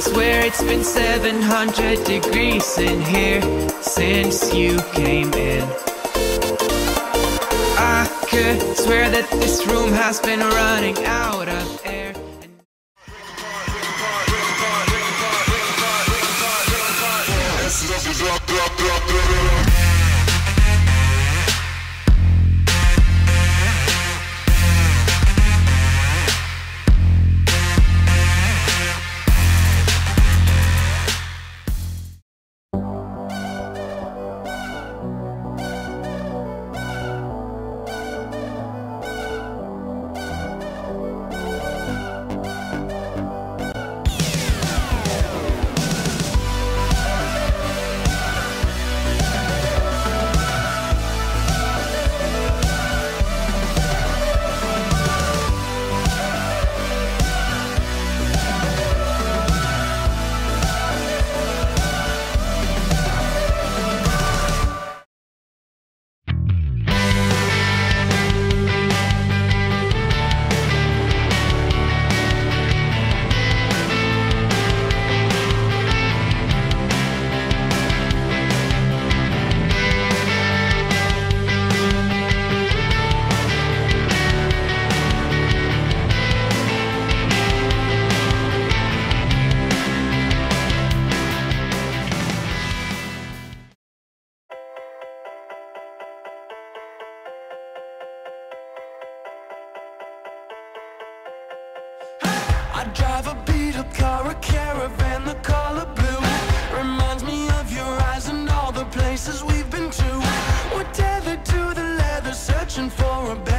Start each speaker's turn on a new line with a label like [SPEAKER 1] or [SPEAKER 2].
[SPEAKER 1] swear it's been 700 degrees in here since you came in. I could swear that this room has been running out of air.
[SPEAKER 2] I drive a beat up car, a caravan, the color blue. Reminds me of your eyes and all the places we've been to. We're tethered to the leather, searching for a better